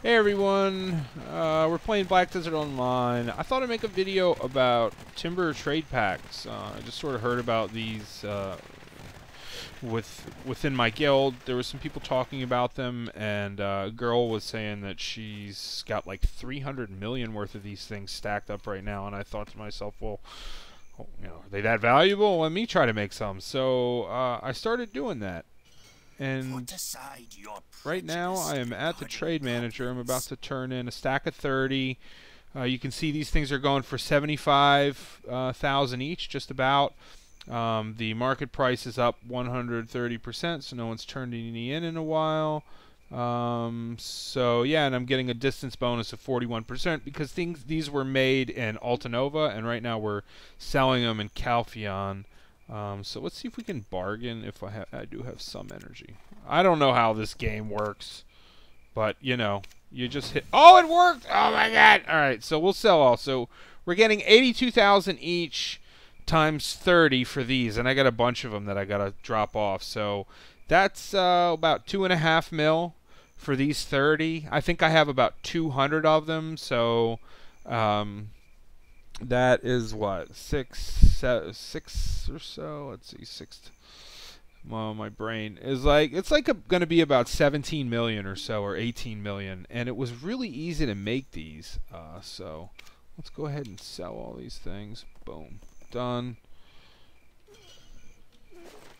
Hey everyone, uh, we're playing Black Desert Online. I thought I'd make a video about timber trade packs. Uh, I just sort of heard about these uh, with within my guild. There was some people talking about them, and uh, a girl was saying that she's got like 300 million worth of these things stacked up right now. And I thought to myself, well, you know, are they that valuable? Let me try to make some. So uh, I started doing that. And right now I am at the trade manager. I'm about to turn in a stack of 30. Uh, you can see these things are going for 75,000 uh, each, just about. Um, the market price is up 130%, so no one's turned any in in a while. Um, so yeah, and I'm getting a distance bonus of 41% because things these were made in Altanova, and right now we're selling them in Calpheon. Um, so let's see if we can bargain if I, I do have some energy. I don't know how this game works, but you know, you just hit. Oh, it worked! Oh my god! All right, so we'll sell all. So we're getting 82,000 each times 30 for these, and I got a bunch of them that I gotta drop off. So that's uh, about two and a half mil for these 30. I think I have about 200 of them. So. Um, that is what six six or so? Let's see six well my brain is like it's like going to be about 17 million or so or 18 million and it was really easy to make these uh, so let's go ahead and sell all these things. Boom. Done.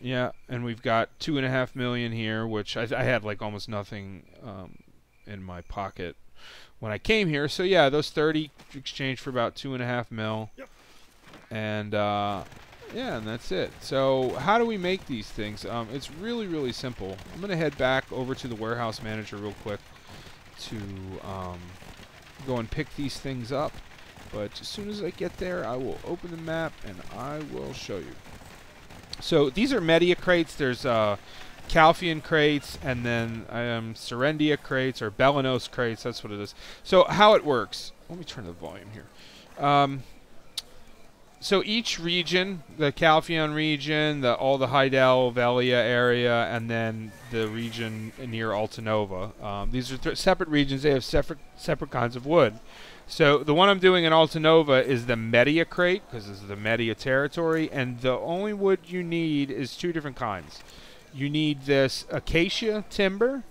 Yeah and we've got two and a half million here which I, I had like almost nothing um, in my pocket when I came here. So yeah, those 30 exchanged for about two and a half mil. Yep. And uh, yeah, and that's it. So how do we make these things? Um, it's really, really simple. I'm going to head back over to the warehouse manager real quick to um, go and pick these things up. But as soon as I get there, I will open the map and I will show you. So these are Mediah crates. There's uh, Calpheon crates, and then um, Serendia crates, or Balenos crates, that's what it is. So how it works, let me turn the volume here. Um, so each region, the Calpheon region, the, all the Heidel, Velia area, and then the region near Altanova. Um, these are th separate regions. They have separate separate kinds of wood. So the one I'm doing in Altanova is the Mediah crate, because this is the Mediah territory, and the only wood you need is two different kinds you need this acacia timber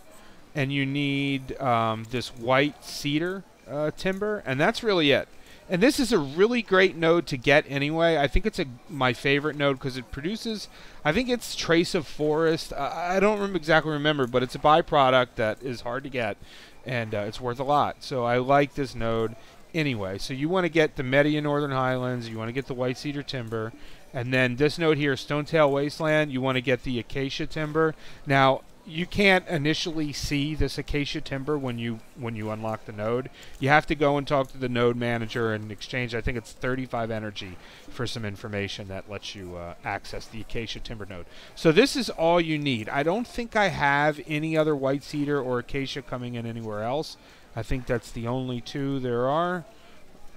and you need um, this white cedar uh, timber, and that's really it. And this is a really great node to get anyway. I think it's a my favorite node because it produces. I think it's trace of forest. I, I don't remember exactly remember, but it's a byproduct that is hard to get, and uh, it's worth a lot. So I like this node anyway. So you want to get the Mediah Northern Highlands. You want to get the white cedar timber. And then this note here, Stonetail Wasteland, you want to get the acacia timber. Now, you can't initially see this acacia timber when you when you unlock the node. You have to go and talk to the node manager and exchange. I think it's 35 energy for some information that lets you uh, access the acacia timber node. So this is all you need. I don't think I have any other white cedar or acacia coming in anywhere else. I think that's the only two there are.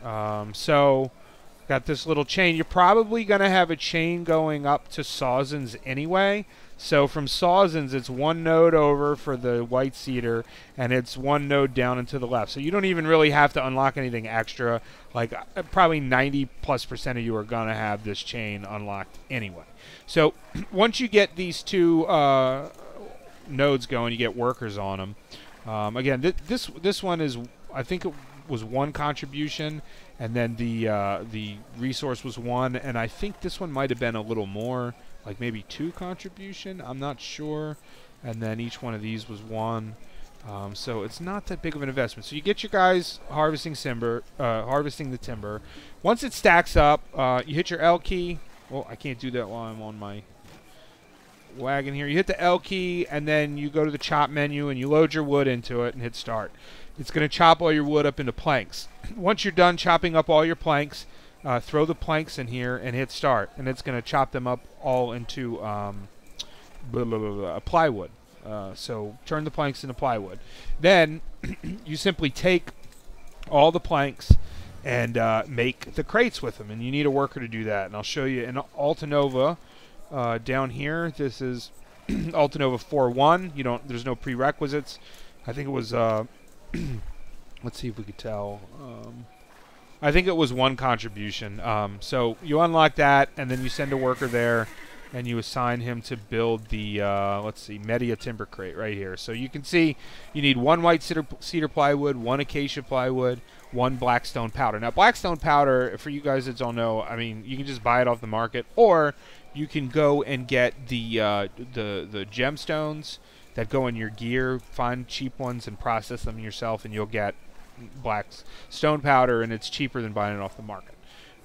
Um, so Got this little chain. You're probably going to have a chain going up to Sawsons anyway. So from Sawsons, it's one node over for the white cedar, and it's one node down and to the left. So you don't even really have to unlock anything extra. Like uh, probably 90 plus percent of you are going to have this chain unlocked anyway. So once you get these two uh, nodes going, you get workers on them. Um, again, th this this one is I think it was one contribution, and then the uh, the resource was one, and I think this one might have been a little more, like maybe two contribution. I'm not sure, and then each one of these was one. Um, so it's not that big of an investment. So you get your guys harvesting timber, uh, harvesting the timber. Once it stacks up, uh, you hit your L key. Well, I can't do that while I'm on my wagon here. You hit the L key, and then you go to the chop menu, and you load your wood into it and hit start. It's going to chop all your wood up into planks. Once you're done chopping up all your planks, uh, throw the planks in here and hit start, and it's going to chop them up all into um, blah, blah, blah, plywood. Uh, so turn the planks into plywood. Then you simply take all the planks and uh, make the crates with them, and you need a worker to do that. And I'll show you in Altanova uh, down here. This is Altanova 4.1. You don't. There's no prerequisites. I think it was uh, let's see if we could tell. Um, I think it was one contribution. Um, so you unlock that, and then you send a worker there, and you assign him to build the uh, let's see, Mediah timber crate right here. So you can see you need one white cedar, cedar plywood, one acacia plywood, one blackstone powder. Now blackstone powder, for you guys that don't know, I mean you can just buy it off the market, or you can go and get the uh, the the gemstones that go in your gear. Find cheap ones and process them yourself, and you'll get black stone powder, and it's cheaper than buying it off the market.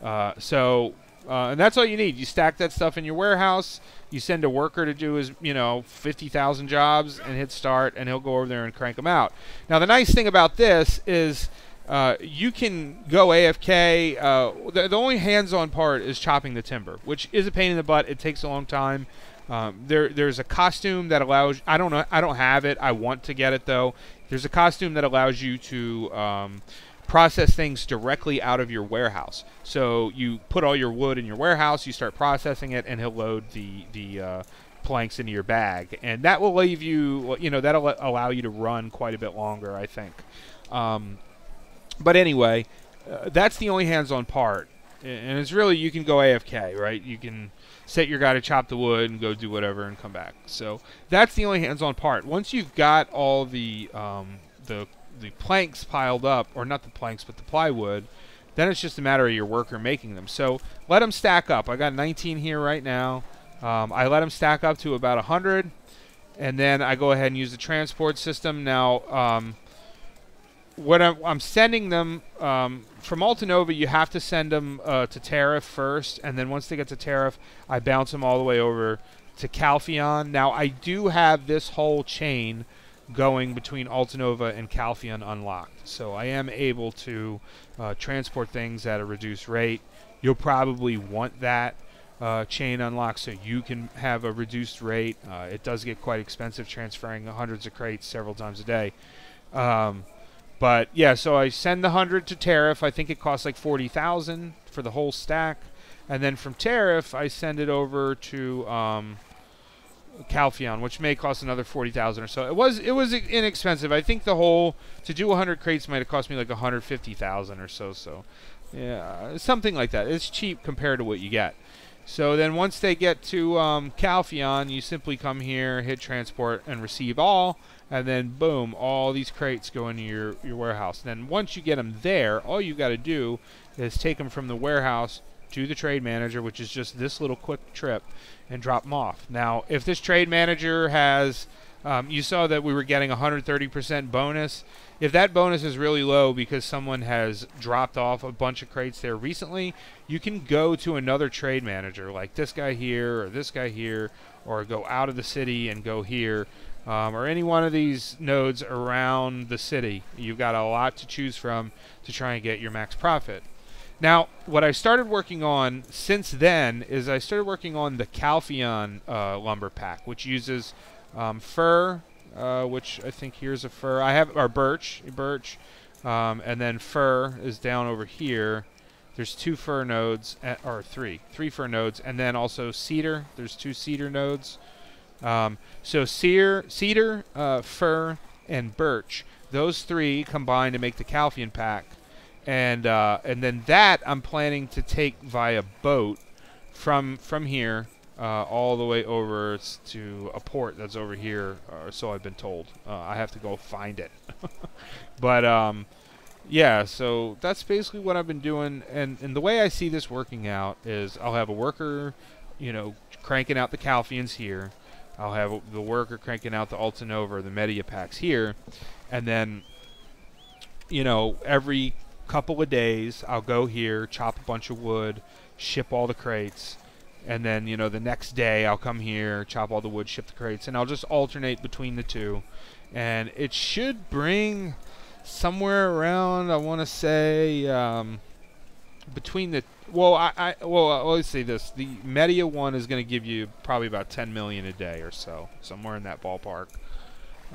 Uh, so, uh, and that's all you need. You stack that stuff in your warehouse. You send a worker to do his, you know, 50,000 jobs and hit start, and he'll go over there and crank them out. Now, the nice thing about this is uh, you can go AFK. Uh, the, the, only hands-on part is chopping the timber, which is a pain in the butt. It takes a long time. Um, there, there's a costume that allows. I don't know. I don't have it. I want to get it though. There's a costume that allows you to um, process things directly out of your warehouse. So you put all your wood in your warehouse, you start processing it, and he'll load the the uh, planks into your bag, and that will leave you. You know, that'll allow you to run quite a bit longer, I think. Um, but anyway, uh, that's the only hands-on part, and it's really you can go AFK, right? You can set your guy to chop the wood and go do whatever and come back. So that's the only hands-on part. Once you've got all the um, the the planks piled up, or not the planks, but the plywood, then it's just a matter of your worker making them. So let them stack up. I got 19 here right now. Um, I let them stack up to about 100, and then I go ahead and use the transport system. Now, um, when I'm, I'm sending them um, from Altanova, you have to send them uh, to Tarif first, and then once they get to Tarif, I bounce them all the way over to Calpheon. Now, I do have this whole chain going between Altanova and Calpheon unlocked, so I am able to uh, transport things at a reduced rate. You'll probably want that uh, chain unlocked so you can have a reduced rate. Uh, it does get quite expensive transferring hundreds of crates several times a day. Um, but yeah, so I send the hundred to Tarif. I think it costs like forty thousand for the whole stack, and then from Tarif I send it over to um, Calpheon, which may cost another forty thousand or so. It was it was inexpensive. I think the whole to do hundred crates might have cost me like hundred fifty thousand or so. So yeah, something like that. It's cheap compared to what you get. So then once they get to um, Calpheon, you simply come here, hit transport, and receive all and then boom, all these crates go into your, your warehouse. And then once you get them there, all you got to do is take them from the warehouse to the trade manager, which is just this little quick trip, and drop them off. Now, if this trade manager has, um, you saw that we were getting 130% bonus. If that bonus is really low because someone has dropped off a bunch of crates there recently, you can go to another trade manager, like this guy here or this guy here, or go out of the city and go here um, or any one of these nodes around the city. You've got a lot to choose from to try and get your max profit. Now, what I started working on since then is I started working on the Calpheon uh, lumber pack, which uses um, fir, uh, which I think here's a fir. I have our birch, birch, um, and then fir is down over here. There's two fir nodes, at, or three, three fir nodes, and then also cedar. There's two cedar nodes. Um, so cedar, cedar uh, fir, and birch, those three combine to make the Calpheon pack, and uh, and then that I'm planning to take via boat from from here uh, all the way over to a port that's over here, or so I've been told. Uh, I have to go find it, but um, yeah. So that's basically what I've been doing, and and the way I see this working out is I'll have a worker, you know, cranking out the Calpheons here. I'll have the worker cranking out the Altanova, the Mediah packs here, and then, you know, every couple of days I'll go here, chop a bunch of wood, ship all the crates, and then you know the next day I'll come here, chop all the wood, ship the crates, and I'll just alternate between the two, and it should bring somewhere around I want to say um, between the well, I, I well, uh, let's say this: the Mediah one is going to give you probably about 10 million a day or so, somewhere in that ballpark.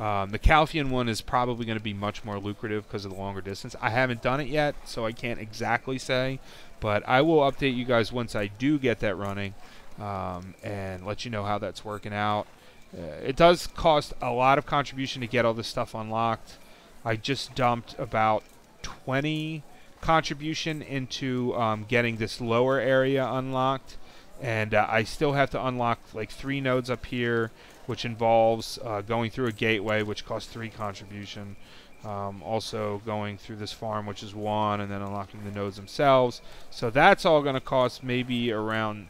Um, the Calpheon one is probably going to be much more lucrative because of the longer distance. I haven't done it yet, so I can't exactly say, but I will update you guys once I do get that running um, and let you know how that's working out. Uh, it does cost a lot of contribution to get all this stuff unlocked. I just dumped about 20 contribution into um, getting this lower area unlocked, and uh, I still have to unlock like three nodes up here, which involves uh, going through a gateway, which costs three contribution. Um, also going through this farm, which is one, and then unlocking the nodes themselves. So that's all going to cost maybe around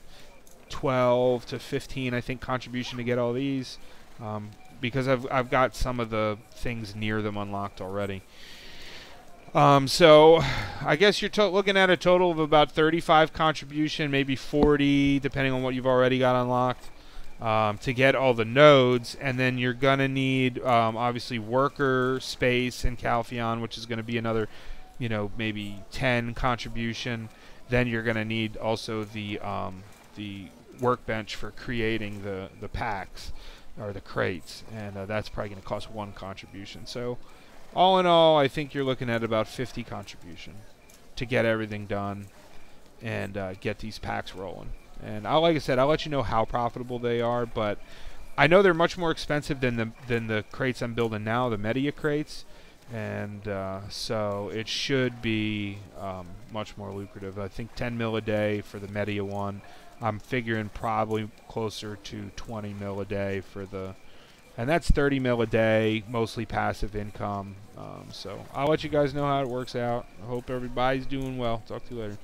12 to 15, I think, contribution to get all these, um, because I've I've got some of the things near them unlocked already. Um, so I guess you're looking at a total of about 35 contribution, maybe 40, depending on what you've already got unlocked, um, to get all the nodes. And then you're going to need, um, obviously, worker space in Calpheon, which is going to be another, you know, maybe 10 contribution. Then you're going to need also the um, the workbench for creating the, the packs or the crates. And uh, that's probably going to cost one contribution. So all in all, I think you're looking at about 50 contribution to get everything done and uh, get these packs rolling. And I, like I said, I'll let you know how profitable they are, but I know they're much more expensive than the than the crates I'm building now, the Mediah crates, and uh, so it should be um, much more lucrative. I think 10 mil a day for the Mediah one. I'm figuring probably closer to 20 mil a day for the and that's 30 mil a day, mostly passive income. Um, so I'll let you guys know how it works out. I hope everybody's doing well. Talk to you later.